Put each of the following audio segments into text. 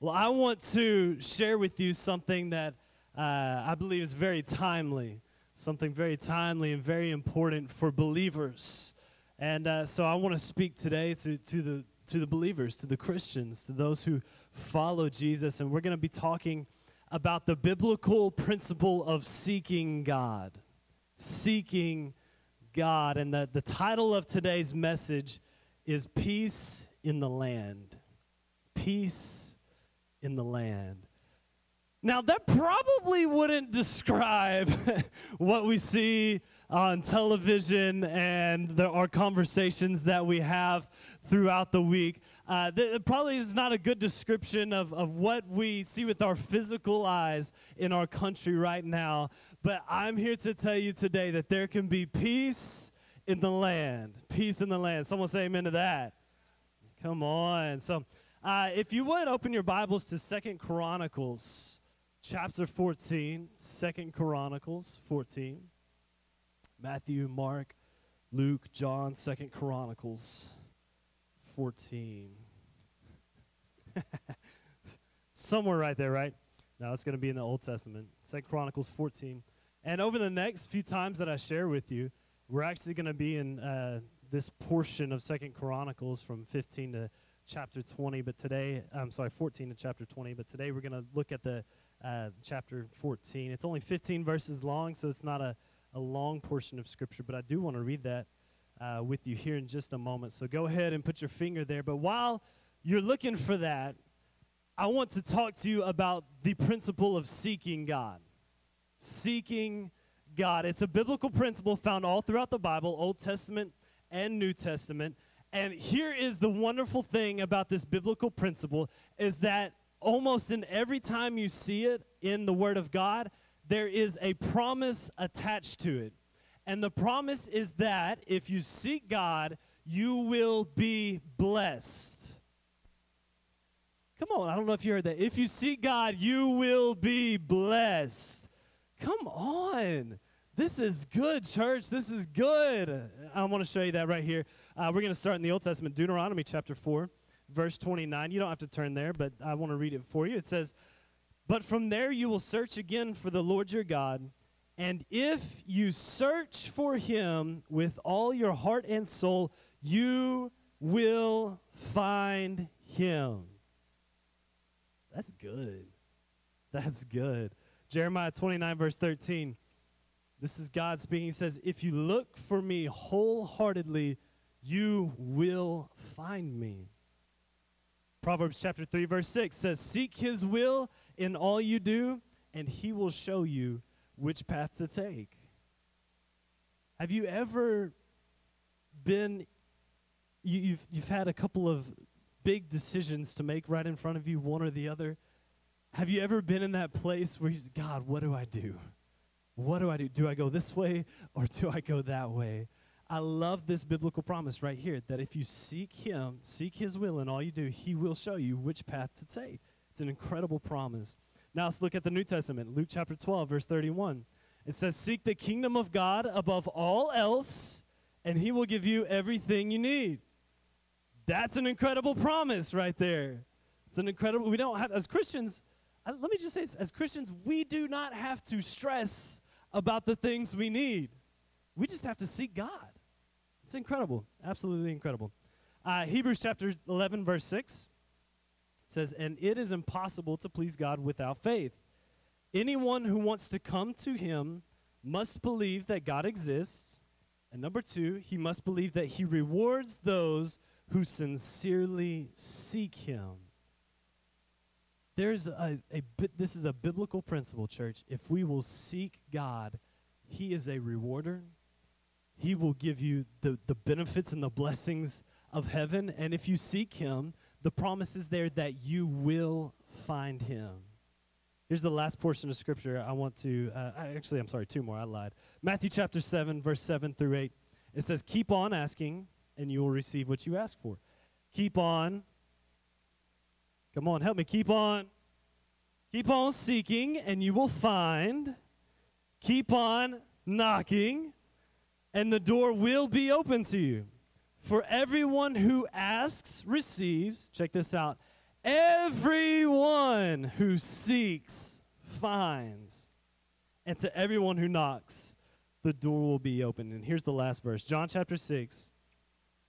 Well, I want to share with you something that uh, I believe is very timely, something very timely and very important for believers. And uh, so I want to speak today to, to, the, to the believers, to the Christians, to those who follow Jesus. And we're going to be talking about the biblical principle of seeking God. Seeking God. And the, the title of today's message is Peace in the Land. Peace in the land. Now, that probably wouldn't describe what we see on television and our conversations that we have throughout the week. Uh, it probably is not a good description of, of what we see with our physical eyes in our country right now. But I'm here to tell you today that there can be peace in the land. Peace in the land. Someone say amen to that. Come on. So, uh, if you would open your Bibles to Second Chronicles chapter 14, Second Chronicles 14. Matthew, Mark, Luke, John, Second Chronicles 14. Somewhere right there, right? Now it's going to be in the Old Testament. Second Chronicles 14. And over the next few times that I share with you, we're actually going to be in uh, this portion of Second Chronicles from 15 to chapter 20, but today, I'm sorry, 14 to chapter 20, but today we're going to look at the uh, chapter 14. It's only 15 verses long, so it's not a, a long portion of scripture, but I do want to read that uh, with you here in just a moment. So go ahead and put your finger there. But while you're looking for that, I want to talk to you about the principle of seeking God. Seeking God. It's a biblical principle found all throughout the Bible, Old Testament and New Testament. And here is the wonderful thing about this biblical principle is that almost in every time you see it in the Word of God, there is a promise attached to it. And the promise is that if you seek God, you will be blessed. Come on, I don't know if you heard that. If you seek God, you will be blessed. Come on. This is good, church. This is good. I want to show you that right here. Uh, we're going to start in the Old Testament, Deuteronomy chapter 4, verse 29. You don't have to turn there, but I want to read it for you. It says, But from there you will search again for the Lord your God, and if you search for him with all your heart and soul, you will find him. That's good. That's good. Jeremiah 29, verse 13. This is God speaking. He says, If you look for me wholeheartedly, you will find me. Proverbs chapter 3, verse 6 says, Seek his will in all you do, and he will show you which path to take. Have you ever been, you, you've, you've had a couple of big decisions to make right in front of you, one or the other? Have you ever been in that place where you say, God, what do I do? What do I do? Do I go this way or do I go that way? I love this biblical promise right here that if you seek Him, seek His will in all you do, He will show you which path to take. It's an incredible promise. Now let's look at the New Testament, Luke chapter 12, verse 31. It says, Seek the kingdom of God above all else, and He will give you everything you need. That's an incredible promise right there. It's an incredible, we don't have, as Christians, let me just say this, as Christians, we do not have to stress about the things we need. We just have to seek God. It's incredible, absolutely incredible. Uh, Hebrews chapter 11, verse 6 says, And it is impossible to please God without faith. Anyone who wants to come to him must believe that God exists. And number two, he must believe that he rewards those who sincerely seek him. There's a, a this is a biblical principle, church. If we will seek God, He is a rewarder. He will give you the, the benefits and the blessings of heaven. And if you seek Him, the promise is there that you will find Him. Here's the last portion of Scripture I want to, uh, actually, I'm sorry, two more, I lied. Matthew chapter 7, verse 7 through 8. It says, Keep on asking, and you will receive what you ask for. Keep on Come on, help me. Keep on. Keep on seeking, and you will find. Keep on knocking, and the door will be open to you. For everyone who asks receives, check this out, Everyone who seeks finds, and to everyone who knocks, the door will be open. And here's the last verse John chapter 6,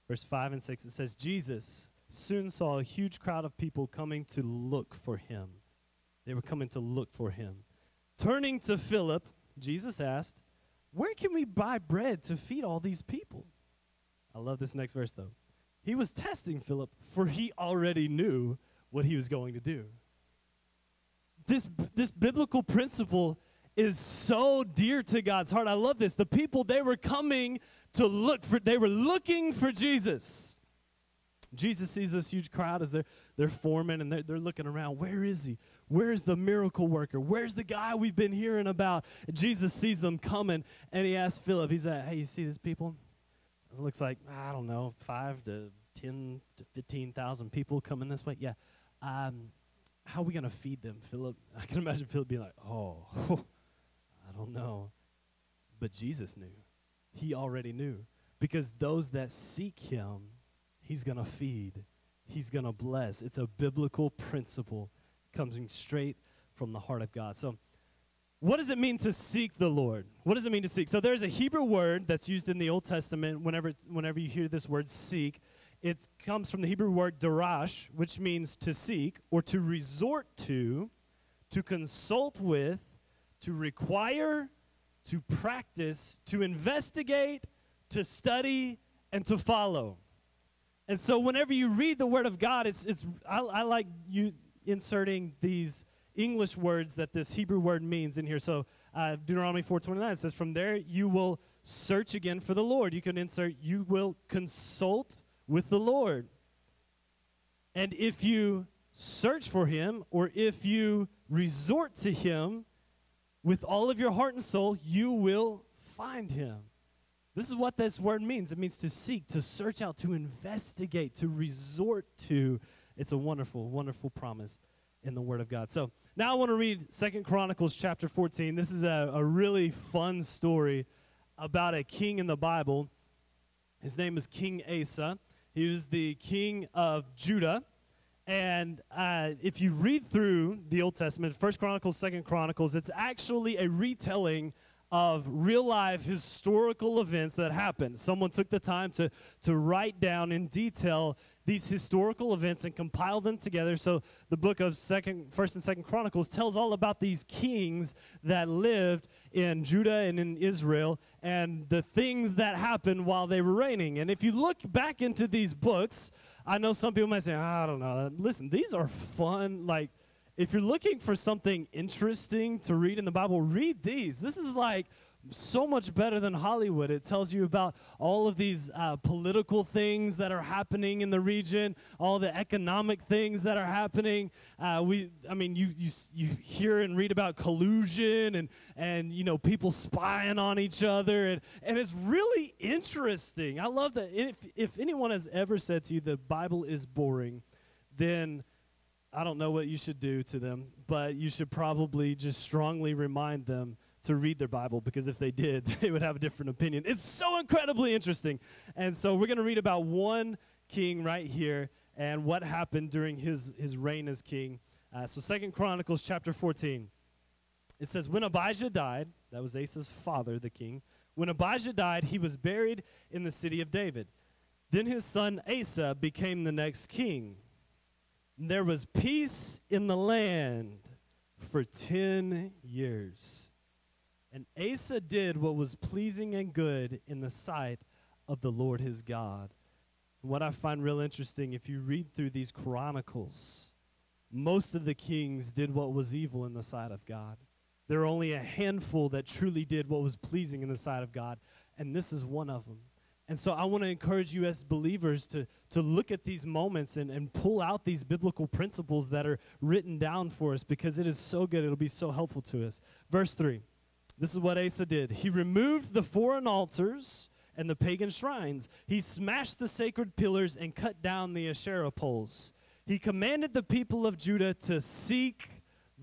verse 5 and 6. It says, Jesus soon saw a huge crowd of people coming to look for him. They were coming to look for him. Turning to Philip, Jesus asked, Where can we buy bread to feed all these people? I love this next verse, though. He was testing Philip, for he already knew what he was going to do. This, this biblical principle is so dear to God's heart. I love this. The people, they were coming to look for, they were looking for Jesus. Jesus sees this huge crowd as they're, they're forming and they're, they're looking around. Where is he? Where's the miracle worker? Where's the guy we've been hearing about? Jesus sees them coming and he asks Philip, he's like, hey, you see these people? It looks like, I don't know, five to 10 to 15,000 people coming this way. Yeah. Um, how are we going to feed them, Philip? I can imagine Philip being like, oh, I don't know. But Jesus knew. He already knew. Because those that seek him, he's going to feed, he's going to bless. It's a biblical principle coming straight from the heart of God. So, what does it mean to seek the Lord? What does it mean to seek? So, there's a Hebrew word that's used in the Old Testament whenever, whenever you hear this word seek. It comes from the Hebrew word darash, which means to seek or to resort to, to consult with, to require, to practice, to investigate, to study, and to follow. And so, whenever you read the Word of God, it's, it's I, I like you inserting these English words that this Hebrew word means in here. So, uh, Deuteronomy 4:29 says, "From there you will search again for the Lord." You can insert, "You will consult with the Lord." And if you search for Him, or if you resort to Him, with all of your heart and soul, you will find him. This is what this word means. It means to seek, to search out, to investigate, to resort to. It's a wonderful, wonderful promise in the Word of God. So now I want to read Second Chronicles chapter 14. This is a, a really fun story about a king in the Bible. His name is King Asa. He was the king of Judah. And uh, if you read through the Old Testament, First Chronicles, Second Chronicles, it's actually a retelling of real life historical events that happened. Someone took the time to, to write down in detail these historical events and compile them together. So the book of second, First and Second Chronicles tells all about these kings that lived in Judah and in Israel and the things that happened while they were reigning. And if you look back into these books, I know some people might say, I don't know. Listen, these are fun. Like, if you're looking for something interesting to read in the Bible, read these. This is like so much better than Hollywood. It tells you about all of these uh, political things that are happening in the region, all the economic things that are happening. Uh, we, I mean, you, you you hear and read about collusion and and you know people spying on each other, and and it's really interesting. I love that. If if anyone has ever said to you the Bible is boring, then I don't know what you should do to them, but you should probably just strongly remind them to read their Bible because if they did, they would have a different opinion. It's so incredibly interesting. And so we're going to read about one king right here and what happened during his, his reign as king. Uh, so Second Chronicles chapter 14. It says, When Abijah died, that was Asa's father, the king, when Abijah died, he was buried in the city of David. Then his son Asa became the next king. There was peace in the land for 10 years. And Asa did what was pleasing and good in the sight of the Lord his God. What I find real interesting, if you read through these chronicles, most of the kings did what was evil in the sight of God. There are only a handful that truly did what was pleasing in the sight of God, and this is one of them. And so I want to encourage you as believers to, to look at these moments and, and pull out these biblical principles that are written down for us because it is so good. It'll be so helpful to us. Verse 3 this is what Asa did. He removed the foreign altars and the pagan shrines. He smashed the sacred pillars and cut down the Asherah poles. He commanded the people of Judah to seek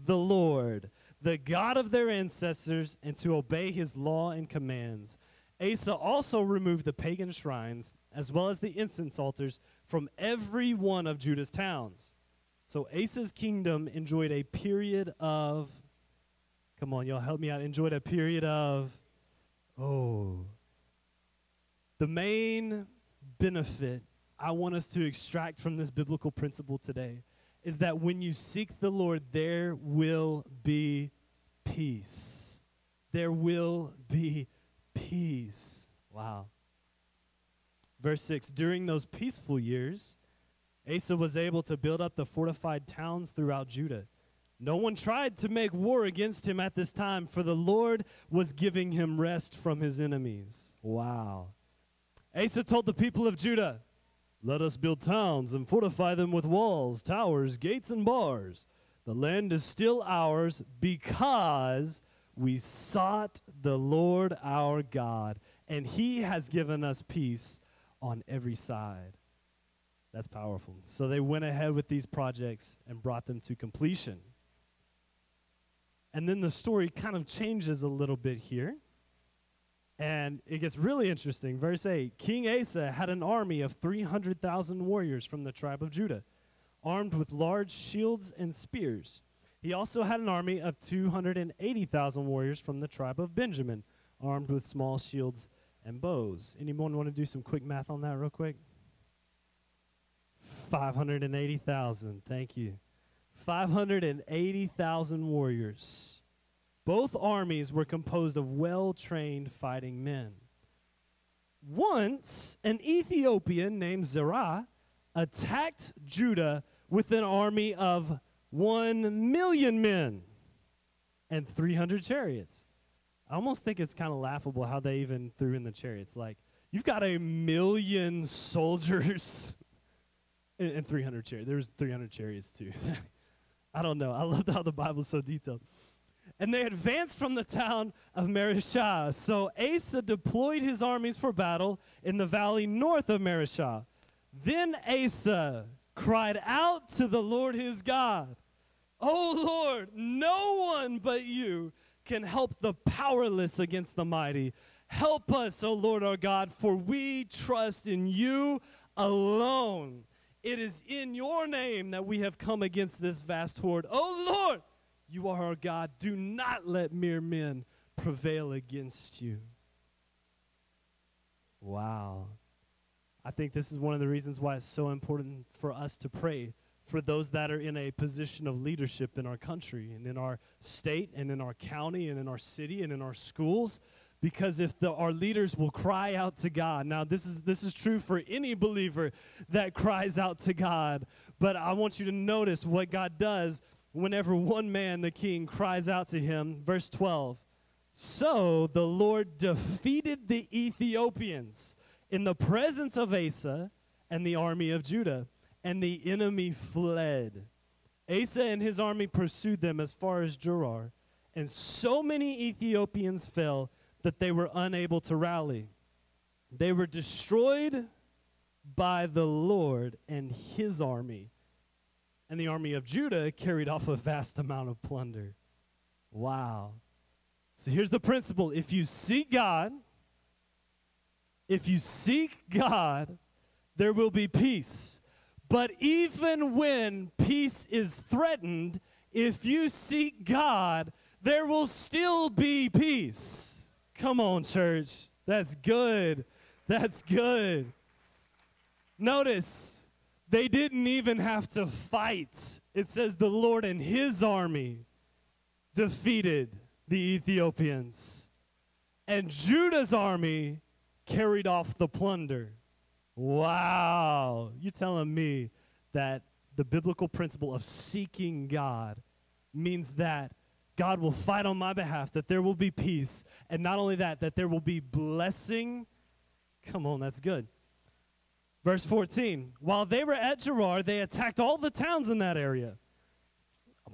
the Lord, the God of their ancestors, and to obey his law and commands. Asa also removed the pagan shrines as well as the incense altars from every one of Judah's towns. So Asa's kingdom enjoyed a period of, come on, y'all help me out, enjoyed a period of, oh. The main benefit I want us to extract from this biblical principle today is that when you seek the Lord, there will be peace. There will be peace. Wow. Verse 6 During those peaceful years, Asa was able to build up the fortified towns throughout Judah. No one tried to make war against him at this time, for the Lord was giving him rest from his enemies. Wow. Asa told the people of Judah, Let us build towns and fortify them with walls, towers, gates, and bars. The land is still ours because we sought the Lord our God, and he has given us peace on every side. That's powerful. So they went ahead with these projects and brought them to completion. And then the story kind of changes a little bit here. And it gets really interesting. Verse 8 King Asa had an army of 300,000 warriors from the tribe of Judah, armed with large shields and spears. He also had an army of 280,000 warriors from the tribe of Benjamin, armed with small shields and bows. Anyone want to do some quick math on that, real quick? 580,000. Thank you. 580,000 warriors. Both armies were composed of well trained fighting men. Once, an Ethiopian named Zerah attacked Judah with an army of 1 million men and 300 chariots. I almost think it's kind of laughable how they even threw in the chariots. Like, you've got a million soldiers and, and 300 chariots. There was 300 chariots too. I don't know. I love how the Bible's so detailed. And they advanced from the town of Mareshah. So Asa deployed his armies for battle in the valley north of Mareshah. Then Asa cried out to the Lord his God, Oh Lord, no one but you can help the powerless against the mighty. Help us, O Lord our God, for we trust in you alone. It is in your name that we have come against this vast horde. O Lord, you are our God. Do not let mere men prevail against you. Wow. I think this is one of the reasons why it's so important for us to pray for those that are in a position of leadership in our country and in our state and in our county and in our city and in our schools. Because if the, our leaders will cry out to God now this is this is true for any believer that cries out to God but I want you to notice what God does whenever one man the king cries out to him. Verse 12 so the Lord defeated the Ethiopians in the presence of Asa and the army of Judah and the enemy fled. Asa and his army pursued them as far as Gerar, and so many Ethiopians fell that they were unable to rally. They were destroyed by the Lord and his army. And the army of Judah carried off a vast amount of plunder. Wow. So here's the principle if you seek God, if you seek God, there will be peace. But even when peace is threatened, if you seek God, there will still be peace. Come on, church. That's good. That's good. Notice, they didn't even have to fight. It says the Lord and his army defeated the Ethiopians, and Judah's army carried off the plunder. Wow. You're telling me that the biblical principle of seeking God means that God will fight on my behalf, that there will be peace, and not only that, that there will be blessing. Come on, that's good. Verse 14 While they were at Gerar, they attacked all the towns in that area.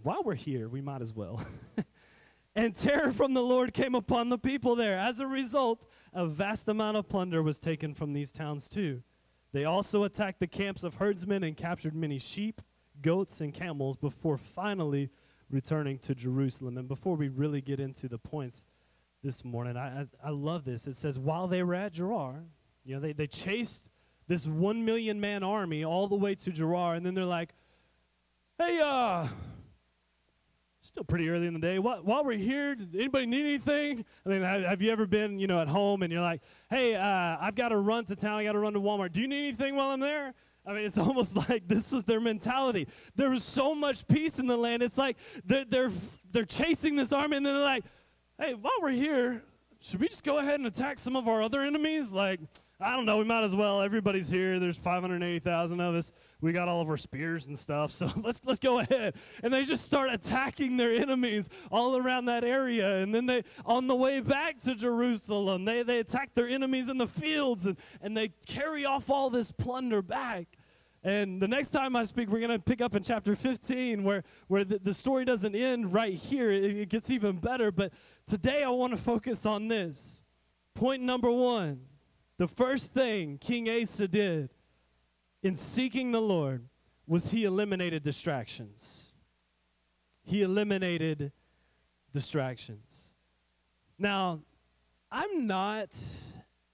While we're here, we might as well. and terror from the Lord came upon the people there. As a result, a vast amount of plunder was taken from these towns too. They also attacked the camps of herdsmen and captured many sheep, goats, and camels before finally returning to Jerusalem. And before we really get into the points this morning, I, I, I love this. It says, while they were at Gerar, you know, they, they chased this one million man army all the way to Gerar, and then they're like, Hey, uh, still pretty early in the day. While, while we're here, does anybody need anything? I mean, have, have, you ever been, you know, at home and you're like, hey, uh, I've got to run to town. I got to run to Walmart. Do you need anything while I'm there? I mean, it's almost like this was their mentality. There was so much peace in the land. It's like they're, they're, they're chasing this army and they're like, hey, while we're here, should we just go ahead and attack some of our other enemies? Like, I don't know, we might as well. Everybody's here. There's 580,000 of us. We got all of our spears and stuff. So let's let's go ahead. And they just start attacking their enemies all around that area. And then they on the way back to Jerusalem, they they attack their enemies in the fields and and they carry off all this plunder back. And the next time I speak, we're going to pick up in chapter 15 where, where the, the story doesn't end right here. It, it gets even better. But today I want to focus on this. Point number one the first thing King Asa did in seeking the Lord was he eliminated distractions. He eliminated distractions. Now, I'm not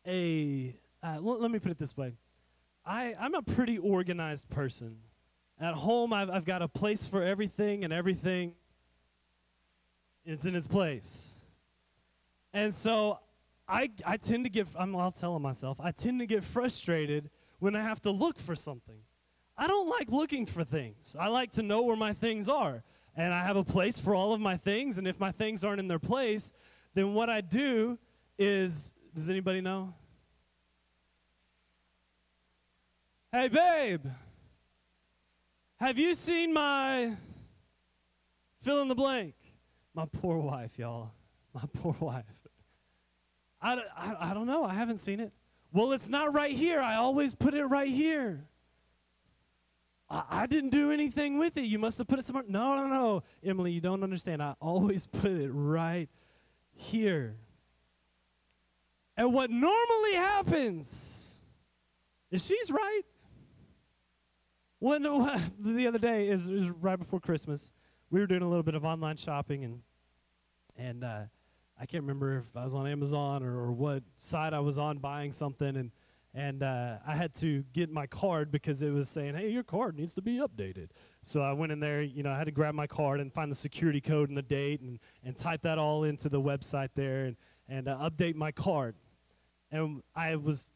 a, uh, l- let me put it this way I, I'm a pretty organized person. At home, I've, I've got a place for everything, and everything is in its place. And so I, I tend to get, I'm, I'll tell myself, I tend to get frustrated when I have to look for something. I don't like looking for things. I like to know where my things are. And I have a place for all of my things. And if my things aren't in their place, then what I do is does anybody know? Hey, babe, have you seen my fill in the blank? My poor wife, y'all. My poor wife. I, I, I don't know. I haven't seen it. Well, it's not right here. I always put it right here. I, I didn't do anything with it. You must have put it somewhere. No, no, no. Emily, you don't understand. I always put it right here. And what normally happens is she's right. When the other day is right before Christmas, we were doing a little bit of online shopping and and uh, I can't remember if I was on Amazon or, or what site I was on buying something, and and uh, I had to get my card because it was saying, "Hey, your card needs to be updated." So I went in there, you know, I had to grab my card and find the security code and the date, and and type that all into the website there, and and uh, update my card. And I was,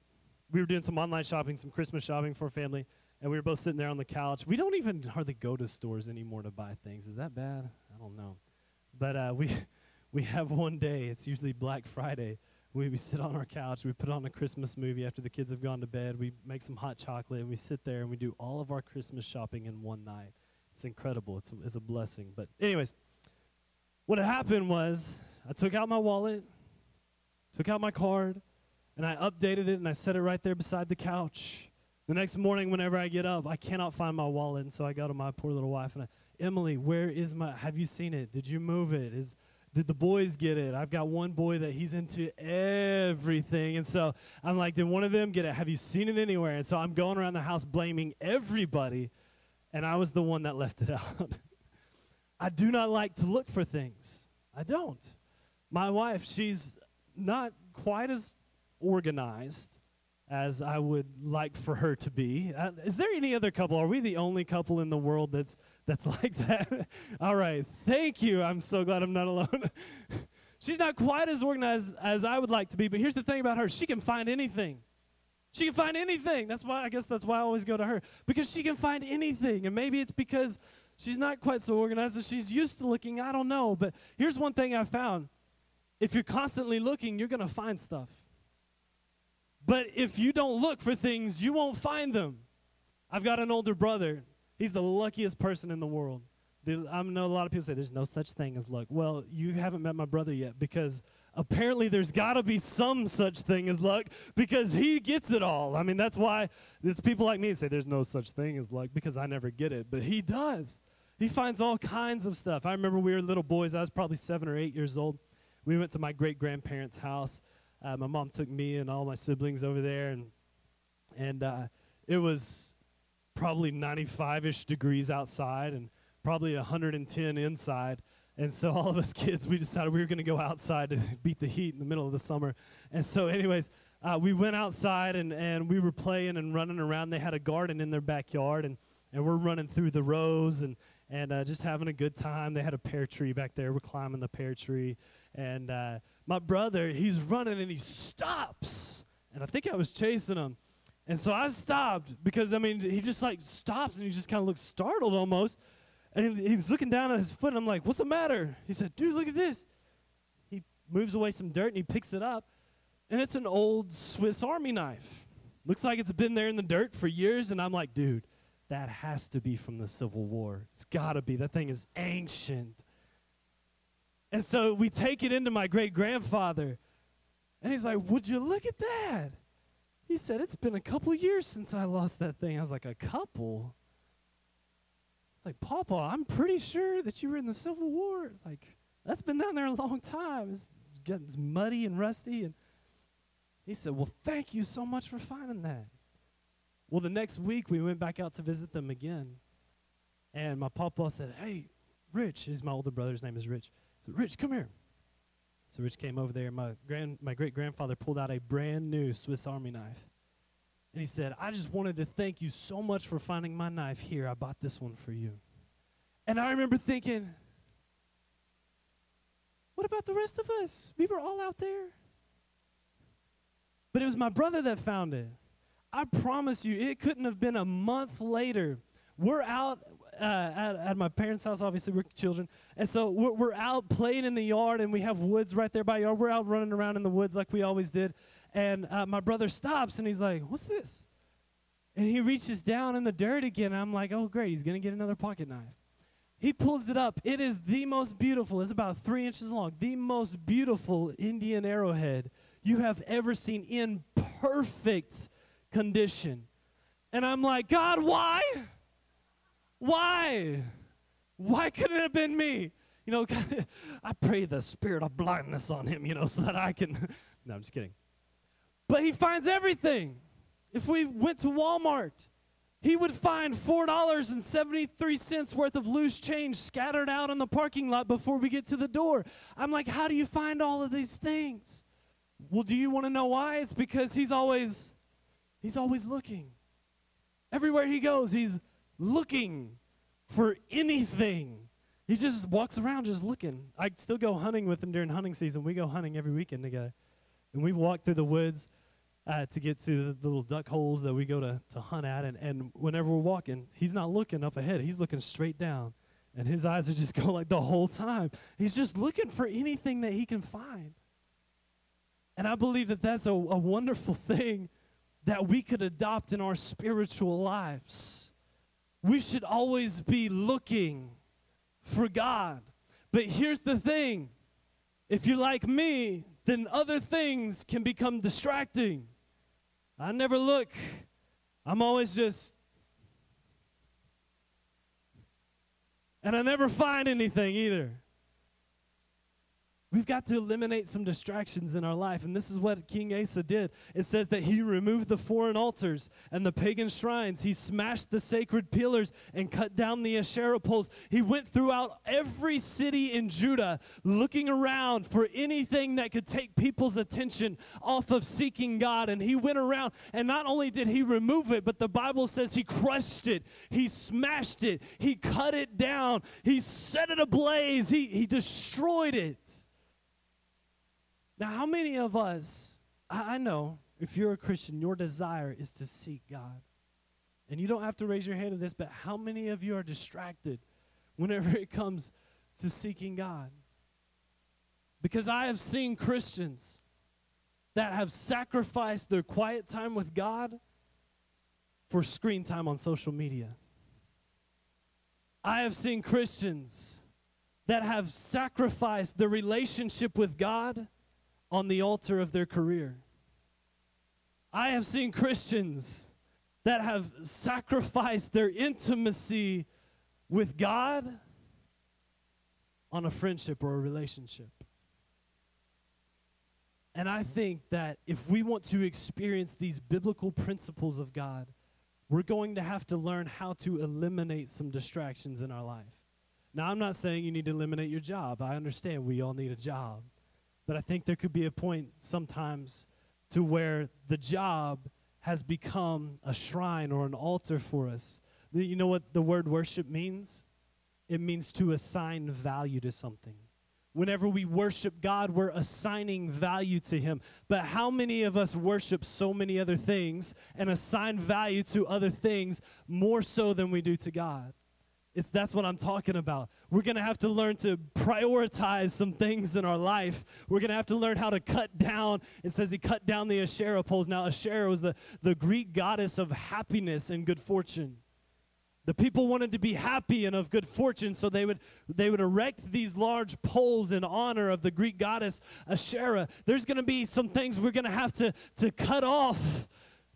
we were doing some online shopping, some Christmas shopping for family, and we were both sitting there on the couch. We don't even hardly go to stores anymore to buy things. Is that bad? I don't know, but uh, we we have one day. It's usually Black Friday. We, we sit on our couch. We put on a Christmas movie after the kids have gone to bed. We make some hot chocolate and we sit there and we do all of our Christmas shopping in one night. It's incredible. It's a, it's a blessing. But, anyways, what happened was I took out my wallet, took out my card, and I updated it and I set it right there beside the couch. The next morning, whenever I get up, I cannot find my wallet. And so I go to my poor little wife and I, Emily, where is my, have you seen it? Did you move it? Is, did the boys get it? I've got one boy that he's into everything. And so I'm like, did one of them get it? Have you seen it anywhere? And so I'm going around the house blaming everybody, and I was the one that left it out. I do not like to look for things. I don't. My wife, she's not quite as organized as I would like for her to be. Uh, is there any other couple? Are we the only couple in the world that's that's like that. All right. Thank you. I'm so glad I'm not alone. She's not quite as organized as I would like to be, but here's the thing about her she can find anything. She can find anything. That's why I guess that's why I always go to her because she can find anything. And maybe it's because she's not quite so organized as she's used to looking. I don't know. But here's one thing I found if you're constantly looking, you're going to find stuff. But if you don't look for things, you won't find them. I've got an older brother. He's the luckiest person in the world. I know a lot of people say there's no such thing as luck. Well, you haven't met my brother yet because apparently there's got to be some such thing as luck because he gets it all. I mean, that's why it's people like me say there's no such thing as luck because I never get it, but he does. He finds all kinds of stuff. I remember we were little boys. I was probably seven or eight years old. We went to my great grandparents' house. Uh, my mom took me and all my siblings over there, and and uh, it was probably 95 ish degrees outside and probably 110 inside. And so all of us kids, we decided we were going to go outside to beat the heat in the middle of the summer. And so, anyways, uh, we went outside and, and we were playing and running around. They had a garden in their backyard, and, and we're running through the rows and, and uh, just having a good time. They had a pear tree back there. We're climbing the pear tree, and uh, my brother, he's running and he stops, and I think I was chasing him, and so I stopped because I mean he just like stops and he just kind of looks startled almost, and he, he's looking down at his foot, and I'm like, "What's the matter?" He said, "Dude, look at this." He moves away some dirt and he picks it up, and it's an old Swiss Army knife. Looks like it's been there in the dirt for years, and I'm like, dude, that has to be from the Civil War. It's got to be. That thing is ancient. And so we take it into my great grandfather, and he's like, Would you look at that? He said, It's been a couple years since I lost that thing. I was like, A couple? It's like, Papa, I'm pretty sure that you were in the Civil War. Like, that's been down there a long time. It's getting muddy and rusty. And he said, Well, thank you so much for finding that. Well, the next week we went back out to visit them again. And my papa said, Hey, Rich, is my older brother's name is Rich. Rich, come here. So Rich came over there. My grand my great grandfather pulled out a brand new Swiss Army knife. And he said, I just wanted to thank you so much for finding my knife here. I bought this one for you. And I remember thinking, what about the rest of us? We were all out there. But it was my brother that found it. I promise you, it couldn't have been a month later. We're out uh, at, at, my parents' house, obviously, we're children. And so we're, we're, out playing in the yard, and we have woods right there by yard. We're out running around in the woods like we always did. And uh, my brother stops, and he's like, What's this? And he reaches down in the dirt again. I'm like, Oh, great, he's going to get another pocket knife. He pulls it up. It is the most beautiful, it's about three inches long, the most beautiful Indian arrowhead you have ever seen in perfect condition. And I'm like, God, why? Why? Why couldn't it have been me? You know, God, I pray the spirit of blindness on him, you know, so that I can. no, I'm just kidding. But he finds everything. If we went to Walmart, he would find $4.73 worth of loose change scattered out in the parking lot before we get to the door. I'm like, how do you find all of these things? Well, do you want to know why? It's because he's always He's always looking. Everywhere he goes, he's looking for anything. He just walks around just looking. I still go hunting with him during hunting season. We go hunting every weekend together. And we walk through the woods uh, to get to the little duck holes that we go to, to hunt at. And, and whenever we're walking, he's not looking up ahead, he's looking straight down. And his eyes are just going like the whole time. He's just looking for anything that he can find. And I believe that that's a, a wonderful thing that we could adopt in our spiritual lives. We should always be looking for God. But here's the thing if you're like me, then other things can become distracting. I never look, I'm always just. And I never find anything either. We've got to eliminate some distractions in our life. And this is what King Asa did. It says that he removed the foreign altars and the pagan shrines. He smashed the sacred pillars and cut down the Asherah poles. He went throughout every city in Judah looking around for anything that could take people's attention off of seeking God. And he went around, and not only did he remove it, but the Bible says he crushed it, he smashed it, he cut it down, he set it ablaze, he, he destroyed it. Now, how many of us, I, I know if you're a Christian, your desire is to seek God. And you don't have to raise your hand to this, but how many of you are distracted whenever it comes to seeking God? Because I have seen Christians that have sacrificed their quiet time with God for screen time on social media. I have seen Christians that have sacrificed their relationship with God on the altar of their career. I have seen Christians that have sacrificed their intimacy with God on a friendship or a relationship. And I think that if we want to experience these biblical principles of God, we're going to have to learn how to eliminate some distractions in our life. Now, I'm not saying you need to eliminate your job. I understand we all need a job. But I think there could be a point sometimes to where the job has become a shrine or an altar for us. You know what the word worship means? it means to assign value to something. Whenever we worship God, we're assigning value to Him. But how many of us worship so many other things and assign value to other things more so than we do to God? It's that's what I'm talking about. We're going to have to learn to prioritize some things in our life. We're going to have to learn how to cut down. It says he cut down the Asherah poles. Now Asherah was the, the Greek goddess of happiness and good fortune. The people wanted to be happy and of good fortune, so they would, they would erect these large poles in honor of the Greek goddess Asherah. There's going to be some things we're going to have to, to cut off.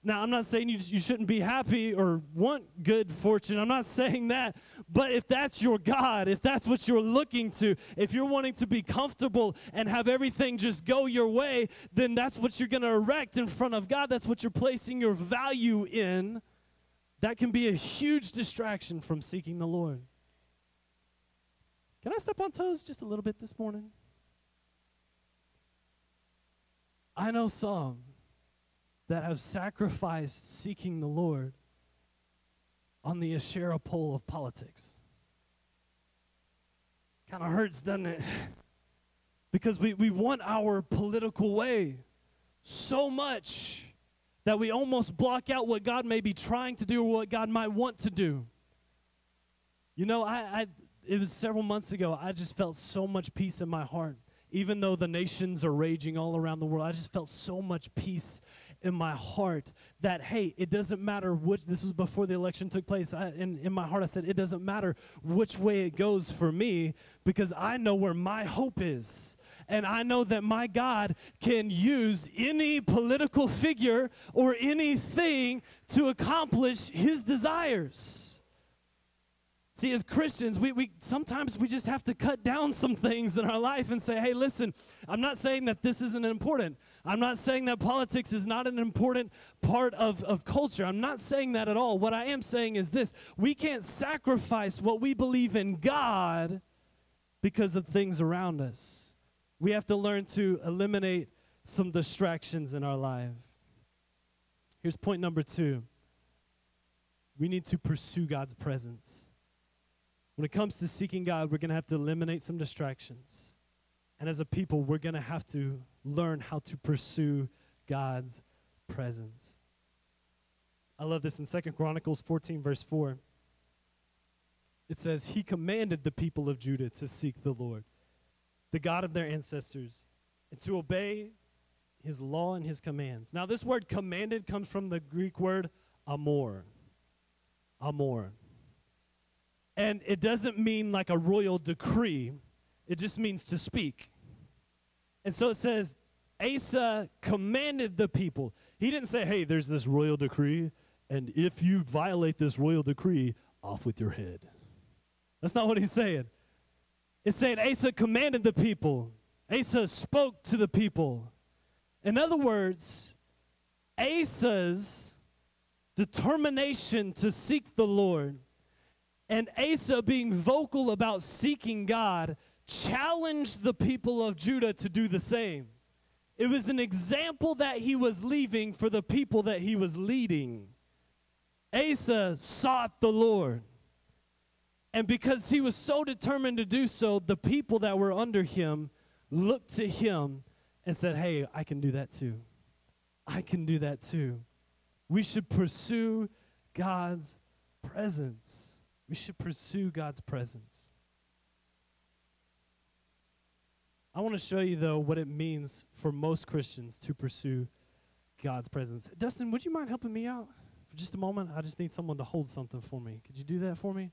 Now, I'm not saying you, you shouldn't be happy or want good fortune. I'm not saying that. But if that's your God, if that's what you're looking to, if you're wanting to be comfortable and have everything just go your way, then that's what you're going to erect in front of God. That's what you're placing your value in that can be a huge distraction from seeking the Lord. Can I step on toes just a little bit this morning? I know some that have sacrificed seeking the Lord on the Asherah pole of politics. Kind of hurts, doesn't it? because we, we want our political way so much that we almost block out what God may be trying to do or what God might want to do. You know, I, I it was several months ago, I just felt so much peace in my heart. Even though the nations are raging all around the world, I just felt so much peace in my heart that, hey, it doesn't matter which, this was before the election took place. I, in, in my heart, I said, it doesn't matter which way it goes for me because I know where my hope is. And I know that my God can use any political figure or anything to accomplish his desires. See, as Christians, we, we sometimes we just have to cut down some things in our life and say, hey, listen, I'm not saying that this isn't important. I'm not saying that politics is not an important part of, of culture. I'm not saying that at all. What I am saying is this we can't sacrifice what we believe in God because of things around us. We have to learn to eliminate some distractions in our life. Here's point number two we need to pursue God's presence. When it comes to seeking God, we're going to have to eliminate some distractions. And as a people, we're going to have to learn how to pursue God's presence. I love this in Second Chronicles 14, verse 4. It says, He commanded the people of Judah to seek the Lord the God of their ancestors, and to obey his law and his commands. Now, this word commanded comes from the Greek word amor. Amor. And it doesn't mean like a royal decree, it just means to speak. And so it says, Asa commanded the people. He didn't say, hey, there's this royal decree, and if you violate this royal decree, off with your head. That's not what he's saying. It's saying Asa commanded the people, Asa spoke to the people. In other words, Asa's determination to seek the Lord and Asa being vocal about seeking God challenged the people of Judah to do the same. It was an example that he was leaving for the people that he was leading. Asa sought the Lord. And because he was so determined to do so, the people that were under him looked to him and said, Hey, I can do that too. I can do that too. We should pursue God's presence. We should pursue God's presence. I want to show you, though, what it means for most Christians to pursue God's presence. Dustin, would you mind helping me out for just a moment? I just need someone to hold something for me. Could you do that for me?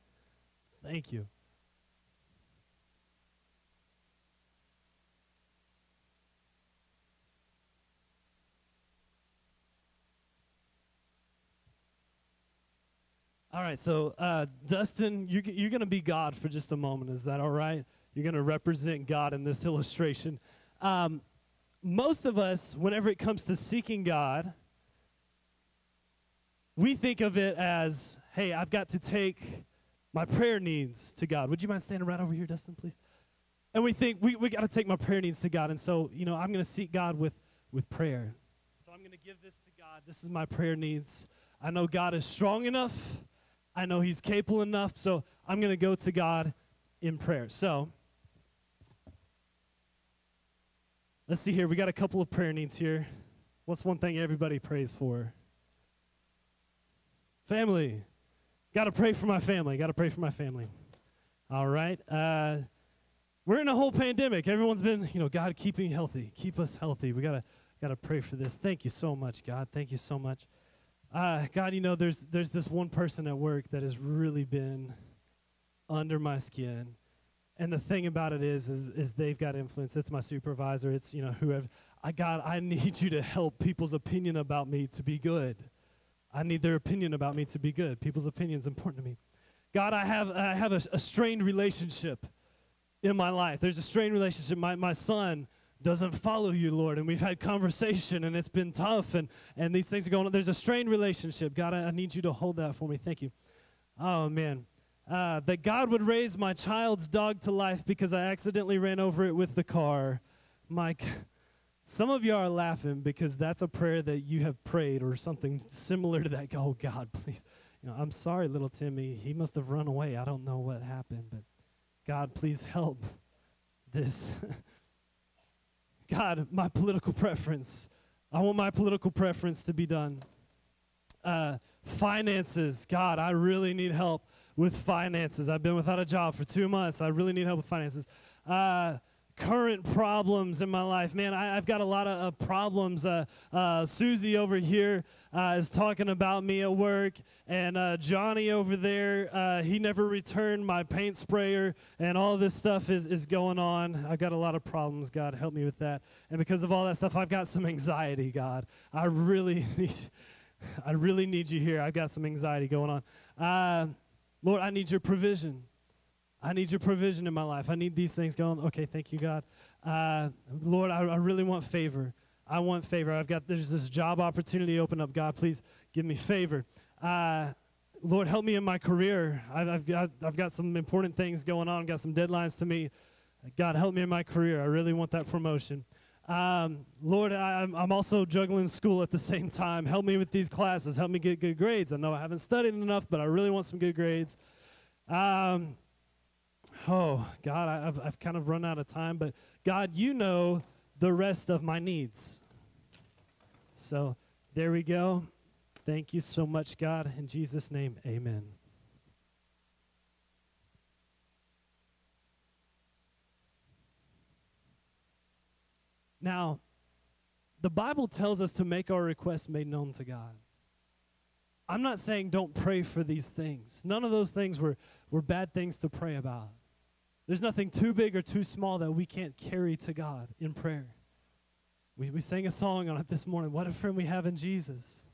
Thank you. All right, so uh, Dustin, you're, you're going to be God for just a moment. Is that all right? You're going to represent God in this illustration. Um, most of us, whenever it comes to seeking God, we think of it as, hey, I've got to take my prayer needs to God. Would you mind standing right over here, Dustin, please? And we think we, we got to take my prayer needs to God. And so, you know, I'm going to seek God with, with prayer. So I'm going to give this to God. This is my prayer needs. I know God is strong enough. I know He's capable enough. So I'm going to go to God in prayer. So, let's see here. We got a couple of prayer needs here. What's one thing everybody prays for? Family. Got to pray for my family. Got to pray for my family. All right. Uh, we're in a whole pandemic. Everyone's been, you know, God, keep me healthy. Keep us healthy. We got to got to pray for this. Thank you so much, God. Thank you so much. Uh, God, you know, there's there's this one person at work that has really been under my skin. And the thing about it is, is, is they've got influence. It's my supervisor. It's, you know, whoever. I, God, I need you to help people's opinion about me to be good. I need their opinion about me to be good. People's opinion is important to me. God, I have, I have a, a strained relationship in my life. There's a strained relationship. My, my son doesn't follow you, Lord, and we've had conversation and it's been tough and, and these things are going on. There's a strained relationship. God, I, I need you to hold that for me. Thank you. Oh, man. Uh, that God would raise my child's dog to life because I accidentally ran over it with the car. Mike, some of you are laughing because that's a prayer that you have prayed or something similar to that. Oh, God, please. You know, I'm sorry, little Timmy. He must have run away. I don't know what happened, but God, please help this. God, my political preference. I want my political preference to be done. Uh, finances. God, I really need help with finances. I've been without a job for two months. I really need help with finances. Uh, current problems in my life. Man, I, have got a lot of uh, problems. Uh, uh, Susie over here uh, is talking about me at work, and uh, Johnny over there, uh, he never returned my paint sprayer, and all this stuff is, is going on. I've got a lot of problems. God, help me with that. And because of all that stuff, I've got some anxiety, God. I really need, I really need you here. I've got some anxiety going on. Lord, I need your provision. I need your provision in my life. I need these things going. Okay, thank you, God. Uh, Lord, I, I really want favor. I want favor. I've got there's this job opportunity open up. God, please give me favor. Uh, Lord, help me in my career. I've, I've, got I've got some important things going on. Got some deadlines to meet. God, help me in my career. I really want that promotion. Um, Lord, I, I'm, I'm also juggling school at the same time. Help me with these classes. Help me get good grades. I know I haven't studied enough, but I really want some good grades. Um, oh, God, I, have I've kind of run out of time, but God, you know the rest of my needs. So there we go. Thank you so much, God. In Jesus' name, amen. Now, the Bible tells us to make our requests made known to God. I'm not saying don't pray for these things. None of those things were, were bad things to pray about. There's nothing too big or too small that we can't carry to God in prayer. We, we sang a song on it this morning. What a friend we have in Jesus.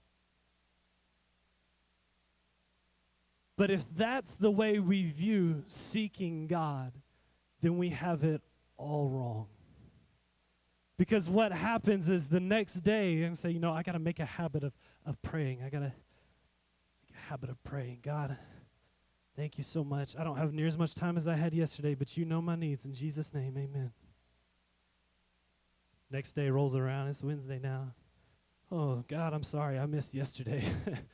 But if that's the way we view seeking God, then we have it all wrong. Because what happens is the next day, to say, you know, I got to make a habit of, of praying. I got to make a habit of praying. God, Thank you so much. I don't have near as much time as I had yesterday, but you know my needs. In Jesus' name, amen. Next day rolls around. It's Wednesday now. Oh, God, I'm sorry. I missed yesterday.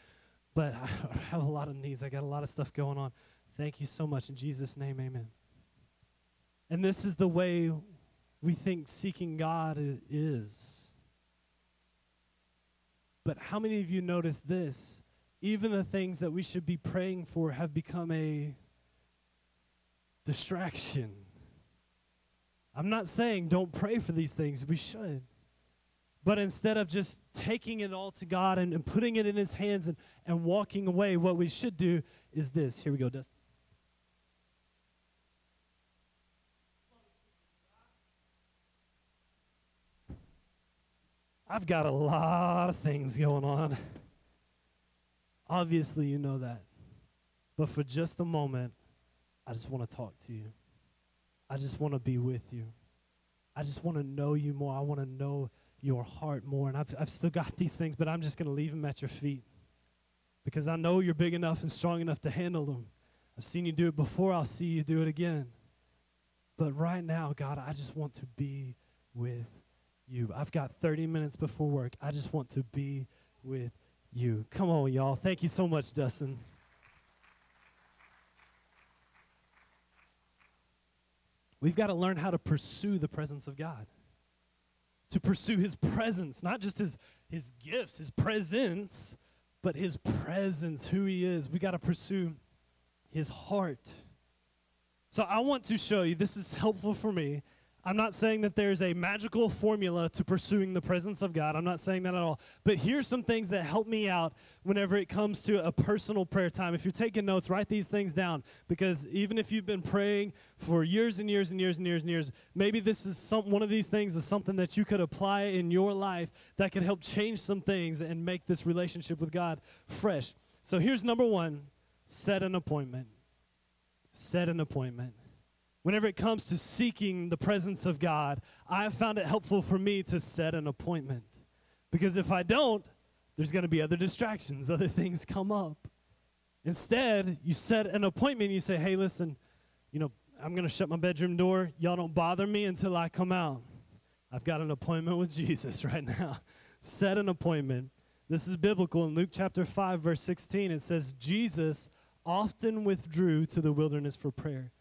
but I have a lot of needs. I got a lot of stuff going on. Thank you so much. In Jesus' name, amen. And this is the way we think seeking God is. But how many of you notice this? Even the things that we should be praying for have become a distraction. I'm not saying don't pray for these things, we should. But instead of just taking it all to God and, and putting it in His hands and, and walking away, what we should do is this. Here we go, Dustin. I've got a lot of things going on. Obviously, you know that. But for just a moment, I just want to talk to you. I just want to be with you. I just want to know you more. I want to know your heart more. And I've, I've still got these things, but I'm just going to leave them at your feet because I know you're big enough and strong enough to handle them. I've seen you do it before, I'll see you do it again. But right now, God, I just want to be with you. I've got 30 minutes before work. I just want to be with you. Come on, y'all. Thank you so much, Dustin. we've got to learn how to pursue the presence of God. To pursue his presence, not just his, his gifts, his presence, but his presence, who he is. We got to pursue his heart. So I want to show you, this is helpful for me. I'm not saying that there's a magical formula to pursuing the presence of God. I'm not saying that at all. But here's some things that help me out whenever it comes to a personal prayer time. If you're taking notes, write these things down because even if you've been praying for years and years and years and years and years, maybe this is some one of these things is something that you could apply in your life that could help change some things and make this relationship with God fresh. So here's number 1, set an appointment. Set an appointment whenever it comes to seeking the presence of God, I have found it helpful for me to set an appointment. Because if I don't, there's going to be other distractions, other things come up. Instead, you set an appointment, you say, hey, listen, you know, I'm going to shut my bedroom door. Y'all don't bother me until I come out. I've got an appointment with Jesus right now. set an appointment. This is biblical. In Luke chapter 5, verse 16, it says, Jesus often withdrew to the wilderness for prayer.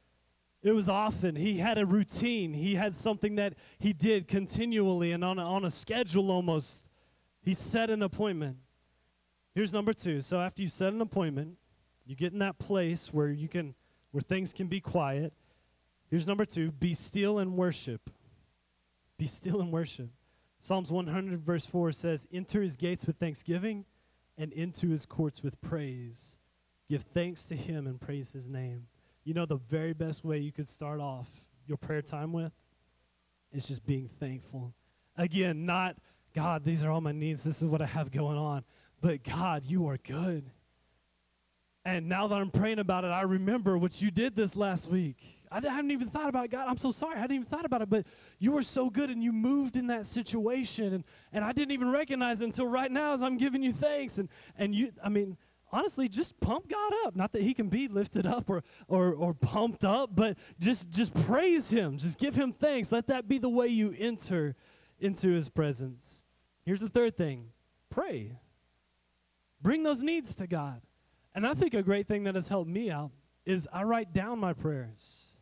It was often. He had a routine. He had something that he did continually and on a, on a schedule almost. He set an appointment. Here's number two. So after you set an appointment, you get in that place where you can where things can be quiet. Here's number two. Be still and worship. Be still and worship. Psalms 100 verse 4 says, Enter his gates with thanksgiving and into his courts with praise. Give thanks to him and praise his name. You know, the very best way you could start off your prayer time with is just being thankful. Again, not, God, these are all my needs. This is what I have going on. But God, you are good. And now that I'm praying about it, I remember what you did this last week. I hadn't even thought about it. God, I'm so sorry. I hadn't even thought about it, but you were so good and you moved in that situation. And, and I didn't even recognize it until right now as I'm giving you thanks. And, and you, I mean, honestly just pump God up. Not that he can be lifted up or, or, or pumped up, but just, just praise him. Just give him thanks. Let that be the way you enter into his presence. Here's the third thing pray. Bring those needs to God. And I think a great thing that has helped me out is I write down my prayers.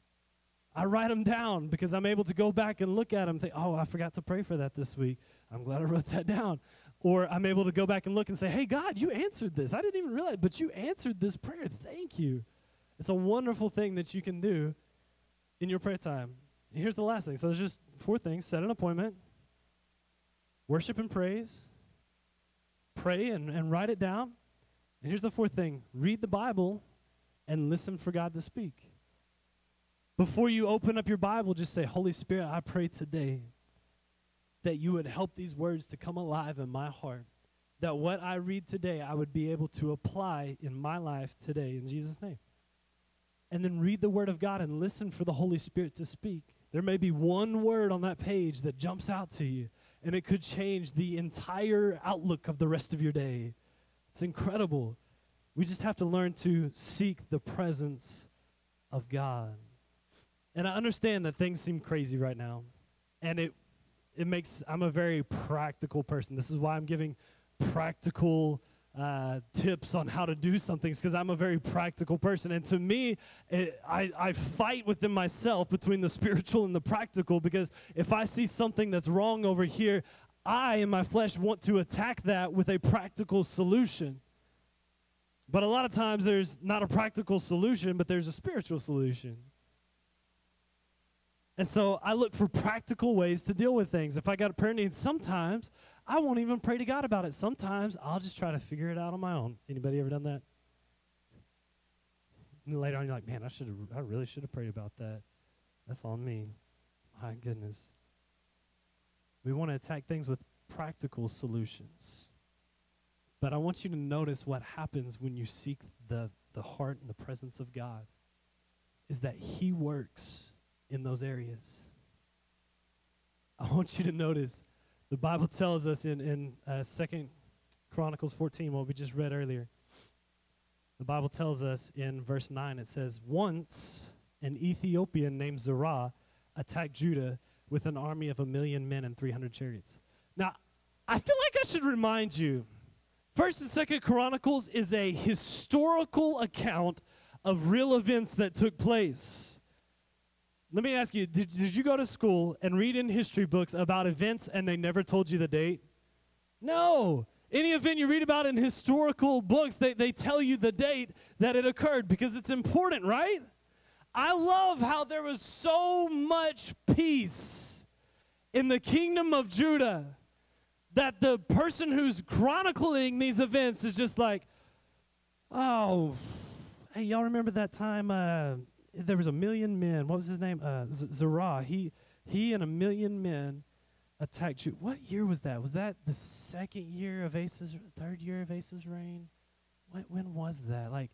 I write them down because I'm able to go back and look at them and think, oh, I forgot to pray for that this week. I'm glad I wrote that down. Or I'm able to go back and look and say, hey, God, you answered this. I didn't even realize, but you answered this prayer. Thank you. It's a wonderful thing that you can do in your prayer time. And here's the last thing. So there's just four things set an appointment, worship and praise, pray and, and write it down. And here's the fourth thing read the Bible and listen for God to speak. Before you open up your Bible, just say, Holy Spirit, I pray today that you would help these words to come alive in my heart. That what I read today, I would be able to apply in my life today in Jesus' name. And then read the Word of God and listen for the Holy Spirit to speak. There may be one word on that page that jumps out to you, and it could change the entire outlook of the rest of your day. It's incredible. We just have to learn to seek the presence of God. And I understand that things seem crazy right now. And it it makes I'm a very practical person. This is why I'm giving practical uh, tips on how to do some things because I'm a very practical person. And to me, it, I, I fight within myself between the spiritual and the practical because if I see something that's wrong over here, I in my flesh want to attack that with a practical solution. But a lot of times there's not a practical solution, but there's a spiritual solution. And so I look for practical ways to deal with things. If I got a prayer need, sometimes I won't even pray to God about it. Sometimes I'll just try to figure it out on my own. Anybody ever done that? And later on, you're like, man, I should I really should have prayed about that. That's on me. My goodness. We want to attack things with practical solutions. But I want you to notice what happens when you seek the, the heart and the presence of God is that He works in those areas. I want you to notice the Bible tells us in, in uh, 2 Chronicles 14, what we just read earlier. The Bible tells us in verse 9, it says, Once an Ethiopian named Zerah attacked Judah with an army of a million men and 300 chariots. Now, I feel like I should remind you, First and Second Chronicles is a historical account of real events that took place. Let me ask you did, did you go to school and read in history books about events and they never told you the date? No. Any event you read about in historical books, they, they tell you the date that it occurred because it's important, right? I love how there was so much peace in the kingdom of Judah that the person who's chronicling these events is just like, oh, hey, y'all remember that time uh, there was a million men? What was his name? Uh, Zerah. He, he and a million men attacked Judah. What year was that? Was that the second year of Asa's, third year of Asa's reign? When, when was that? Like,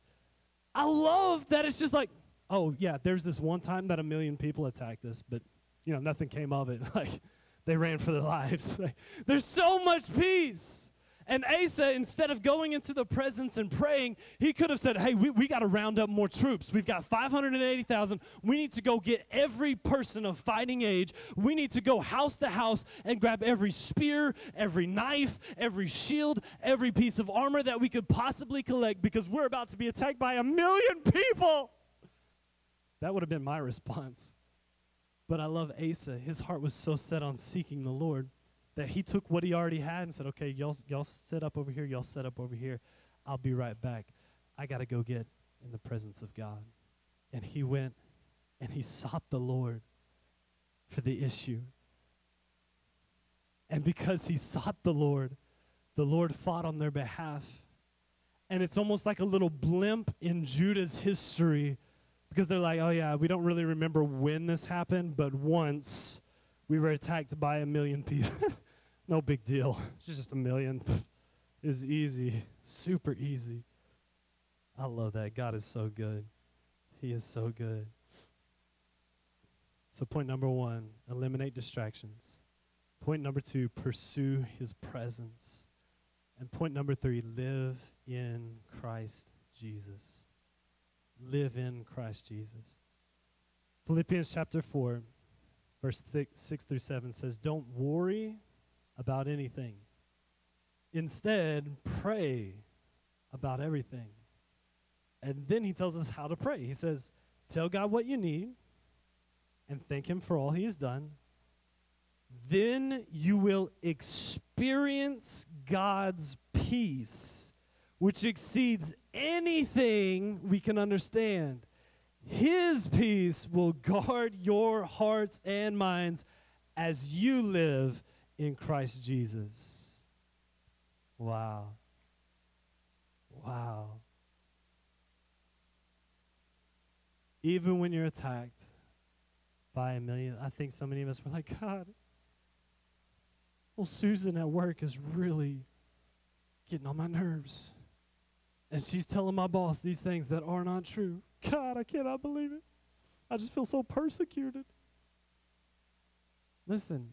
I love that it's just like, oh, yeah, there's this one time that a million people attacked us, but, you know, nothing came of it. like, they ran for their lives. There's so much peace. And Asa, instead of going into the presence and praying, he could have said, Hey, we, we got to round up more troops. We've got 580,000. We need to go get every person of fighting age. We need to go house to house and grab every spear, every knife, every shield, every piece of armor that we could possibly collect because we're about to be attacked by a million people. That would have been my response. But I love Asa. His heart was so set on seeking the Lord that he took what he already had and said, "Okay, y'all y'all set up over here, y'all set up over here. I'll be right back. I got to go get in the presence of God." And he went and he sought the Lord for the issue. And because he sought the Lord, the Lord fought on their behalf. And it's almost like a little blimp in Judah's history because they're like, oh, yeah, we don't really remember when this happened, but once we were attacked by a million people. no big deal. It's just a million. it was easy, super easy. I love that. God is so good. He is so good. So, point number one eliminate distractions. Point number two pursue his presence. And point number three live in Christ Jesus live in Christ Jesus. Philippians chapter 4, verse six, 6 through 7 says, Don't worry about anything. Instead, pray about everything. And then he tells us how to pray. He says, Tell God what you need and thank Him for all He has done. Then you will experience God's peace which exceeds anything we can understand. His peace will guard your hearts and minds as you live in Christ Jesus. Wow. Wow. Even when you're attacked by a million, I think so many of us were like, God, well, Susan at work is really getting on my nerves. And she's telling my boss these things that are not true. God, I cannot believe it. I just feel so persecuted. Listen,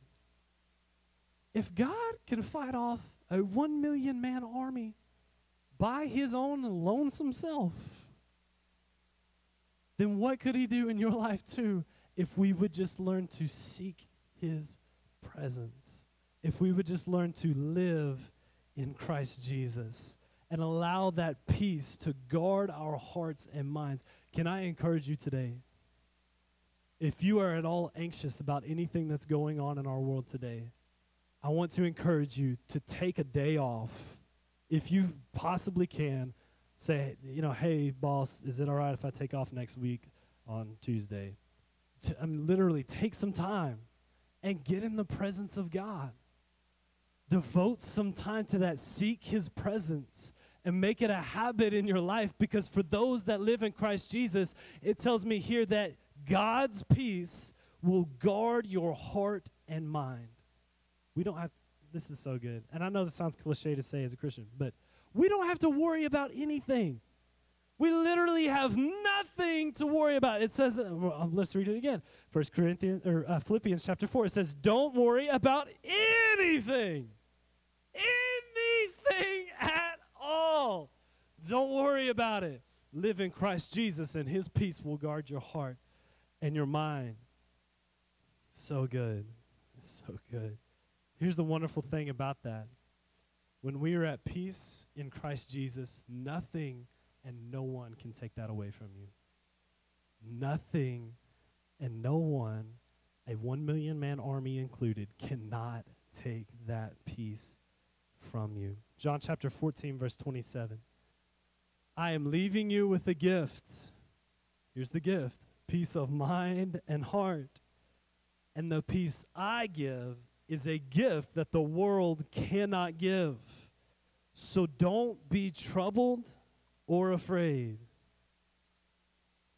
if God can fight off a one million man army by his own lonesome self, then what could he do in your life too if we would just learn to seek his presence? If we would just learn to live in Christ Jesus? and allow that peace to guard our hearts and minds. Can I encourage you today? If you are at all anxious about anything that's going on in our world today, I want to encourage you to take a day off. If you possibly can, say, you know, hey, boss, is it all right if I take off next week on Tuesday? To, I mean, literally take some time and get in the presence of God. Devote some time to that. Seek his presence and make it a habit in your life because for those that live in Christ Jesus, it tells me here that God's peace will guard your heart and mind. We don't have, to, this is so good. And I know this sounds cliche to say as a Christian, but we don't have to worry about anything. We literally have nothing to worry about. It says, uh, well, let's read it again. First Corinthians or uh, Philippians chapter 4 it says, "Don't worry about anything." Anything at all. Don't worry about it. Live in Christ Jesus, and His peace will guard your heart and your mind. So good. It's so good. Here's the wonderful thing about that. When we are at peace in Christ Jesus, nothing and no one can take that away from you. Nothing And no one, a one million man army included, cannot take that peace from you. John chapter 14, verse 27. I am leaving you with a gift. Here's the gift peace of mind and heart. And the peace I give is a gift that the world cannot give. So don't be troubled or afraid.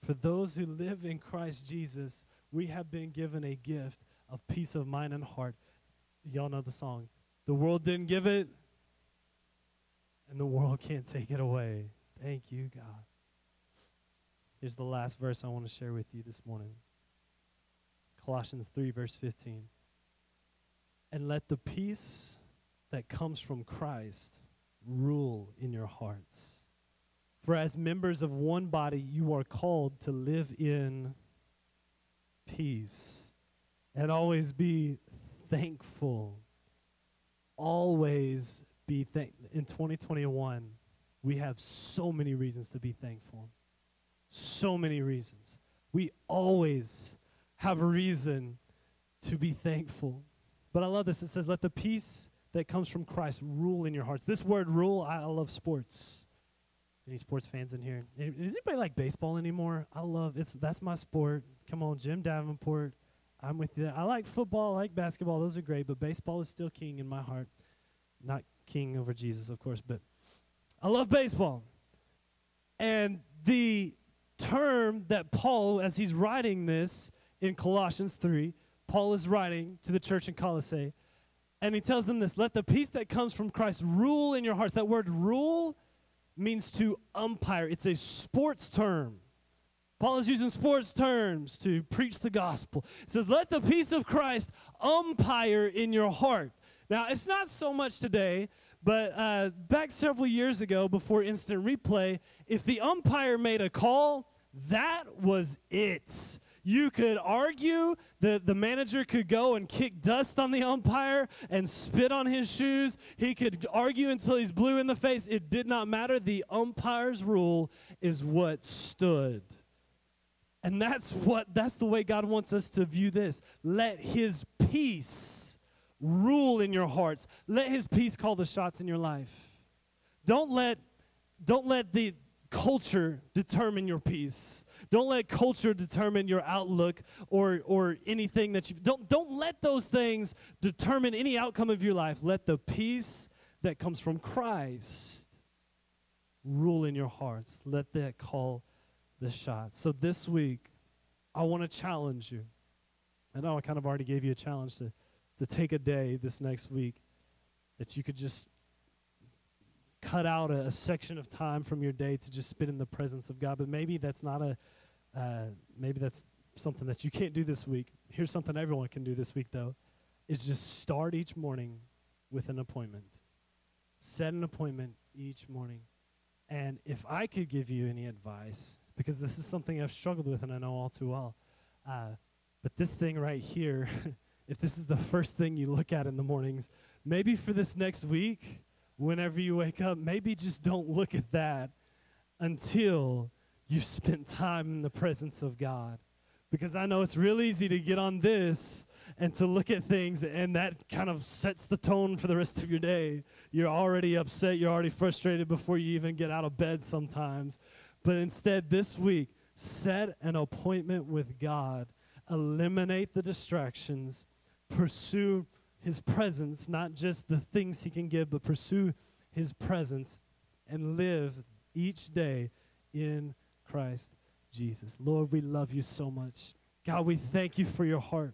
For those who live in Christ Jesus, we have been given a gift of peace of mind and heart. Y'all know the song. The world didn't give it, and the world can't take it away. Thank you, God. Here's the last verse I want to share with you this morning Colossians 3, verse 15. And let the peace that comes from Christ rule in your hearts. For as members of one body, you are called to live in peace and always be thankful. Always be thankful. In 2021, we have so many reasons to be thankful. So many reasons. We always have a reason to be thankful. But I love this. It says, Let the peace that comes from Christ rule in your hearts. This word rule, I, I love sports. Any sports fans in here? Does anybody like baseball anymore? I love it's that's my sport. Come on, Jim Davenport. I'm with you. I like football, I like basketball. Those are great, but baseball is still king in my heart. Not king over Jesus, of course, but I love baseball. And the term that Paul, as he's writing this in Colossians 3, Paul is writing to the church in Colossae, and he tells them this let the peace that comes from Christ rule in your hearts. That word rule means to umpire, it's a sports term. Paul is using sports terms to preach the gospel. He says, Let the peace of Christ umpire in your heart. Now, it's not so much today, but uh, back several years ago, before instant replay, if the umpire made a call, that was it. You could argue that the manager could go and kick dust on the umpire and spit on his shoes. He could argue until he's blue in the face. It did not matter. The umpire's rule is what stood. And that's what that's the way God wants us to view this. Let his peace rule in your hearts. Let his peace call the shots in your life. Don't let don't let the culture determine your peace. Don't let culture determine your outlook or or anything that you don't don't let those things determine any outcome of your life. Let the peace that comes from Christ rule in your hearts. Let that call the shots. So this week, I want to challenge you. I know I kind of already gave you a challenge to to take a day this next week that you could just cut out a, a, section of time from your day to just spend in the presence of God. But maybe that's not a, uh, maybe that's something that you can't do this week. Here's something everyone can do this week, though, is just start each morning with an appointment. Set an appointment each morning. And if I could give you any advice, because this is something I've struggled with and I know all too well, uh, but this thing right here, if this is the first thing you look at in the mornings, maybe for this next week, whenever you wake up, maybe just don't look at that until you've spent time in the presence of God. Because I know it's real easy to get on this and to look at things, and that kind of sets the tone for the rest of your day. You're already upset, you're already frustrated before you even get out of bed sometimes. But instead, this week, set an appointment with God, eliminate the distractions pursue his presence, not just the things he can give, but pursue his presence and live each day in Christ Jesus. Lord, we love you so much. God, we thank you for your heart.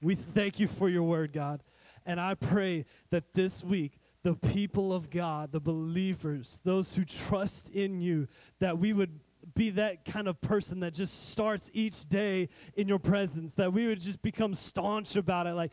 We thank you for your word, God. And I pray that this week, the people of God, the believers, those who trust in you, that we would be that kind of person that just starts each day in your presence that we would just become staunch about it. Like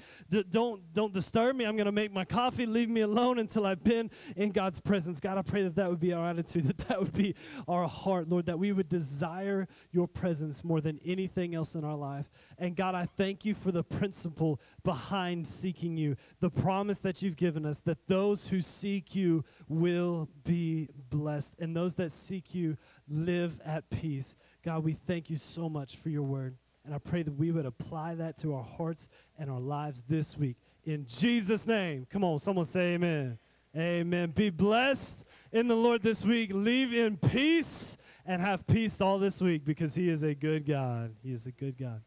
don't don't disturb me. I'm going to make my coffee. Leave me alone until i've been in god's presence. God i pray that that would be our attitude that that would be our heart lord that we would desire your presence more than anything else in our life. And god i thank you for the principle behind seeking you the promise that you've given us that those who seek you will be blessed. And those that seek you live at peace. God, we thank you so much for your word. And I pray that we would apply that to our hearts and our lives this week. In Jesus' name. Come on, someone say amen. Amen. Be blessed in the Lord this week. Leave in peace and have peace all this week because He is a good God. He is a good God.